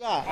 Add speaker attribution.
Speaker 1: Yeah.